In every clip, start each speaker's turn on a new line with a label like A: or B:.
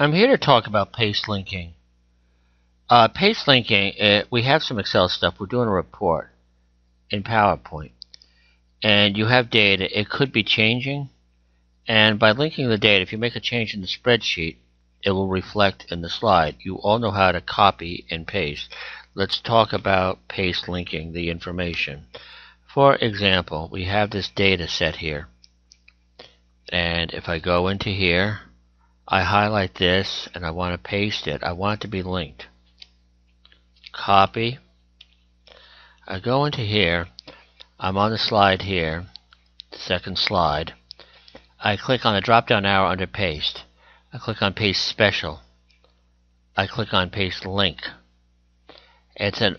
A: I'm here to talk about paste linking. Uh, paste linking, it, we have some Excel stuff. We're doing a report in PowerPoint. And you have data. It could be changing. And by linking the data, if you make a change in the spreadsheet, it will reflect in the slide. You all know how to copy and paste. Let's talk about paste linking the information. For example, we have this data set here. And if I go into here, I highlight this and I want to paste it. I want it to be linked. Copy. I go into here. I'm on the slide here, the second slide. I click on the drop down arrow under paste. I click on paste special. I click on paste link. It's an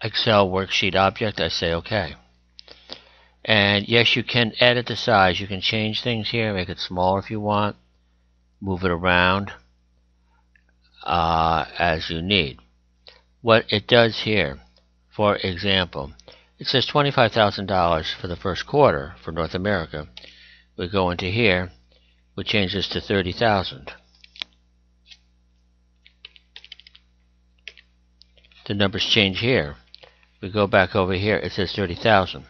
A: Excel worksheet object. I say OK. And yes, you can edit the size. You can change things here, make it smaller if you want, move it around uh, as you need. What it does here, for example, it says $25,000 for the first quarter for North America. We go into here, we change this to 30,000. The numbers change here. We go back over here, it says 30,000.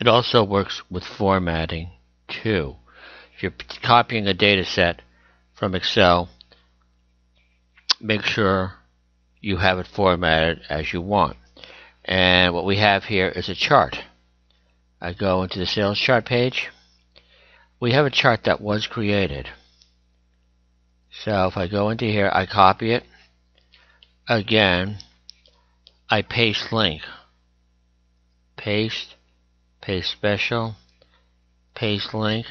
A: It also works with formatting too. If you're copying a data set from Excel, make sure you have it formatted as you want. And what we have here is a chart. I go into the sales chart page. We have a chart that was created. So if I go into here, I copy it. Again, I paste link. Paste paste special, paste link,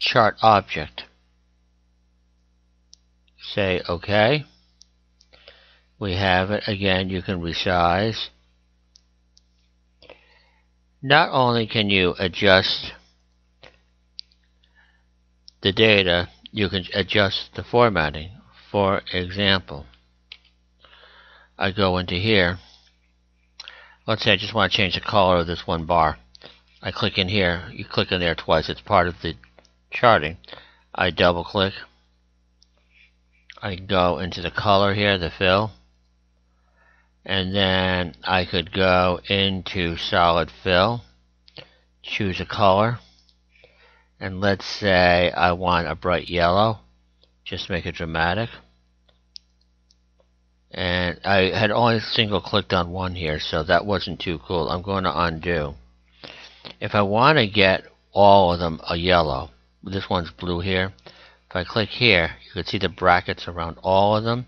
A: chart object. Say OK. We have it again. You can resize. Not only can you adjust the data, you can adjust the formatting. For example, I go into here. Let's say I just want to change the color of this one bar. I click in here. You click in there twice. It's part of the charting. I double click. I go into the color here, the fill. And then I could go into solid fill. Choose a color. And let's say I want a bright yellow. Just make it dramatic. And I had only single clicked on one here, so that wasn't too cool. I'm going to undo. If I want to get all of them a yellow, this one's blue here. If I click here, you can see the brackets around all of them.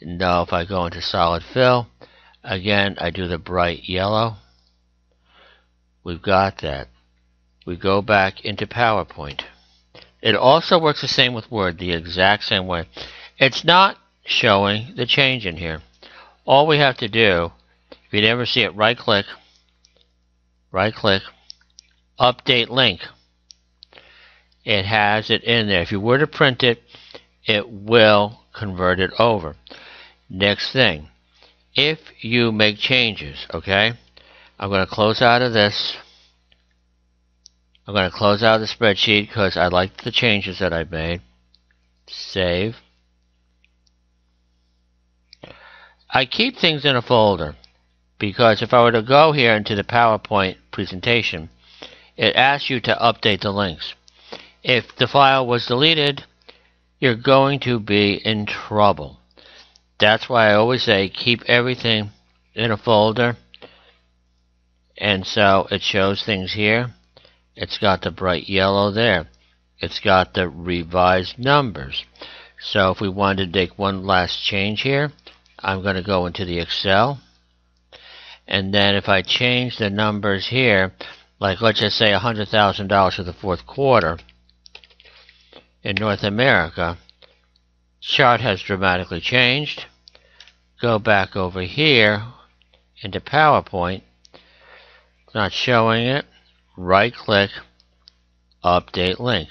A: Now if I go into solid fill, again I do the bright yellow. We've got that. We go back into PowerPoint. It also works the same with Word, the exact same way. It's not showing the change in here. All we have to do, if you never see it, right click, right click, update link. It has it in there. If you were to print it, it will convert it over. Next thing, if you make changes, okay, I'm going to close out of this. I'm going to close out the spreadsheet because I like the changes that I've made. Save. I keep things in a folder because if I were to go here into the PowerPoint presentation, it asks you to update the links. If the file was deleted, you're going to be in trouble. That's why I always say keep everything in a folder. And so it shows things here. It's got the bright yellow there. It's got the revised numbers. So if we wanted to make one last change here, I'm going to go into the Excel. And then if I change the numbers here, like let's just say $100,000 for the fourth quarter in North America, chart has dramatically changed. Go back over here into PowerPoint. Not showing it. Right click, update link.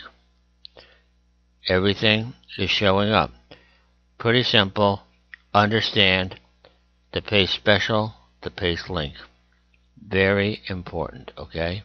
A: Everything is showing up. Pretty simple. Understand the paste special, the paste link. Very important, okay?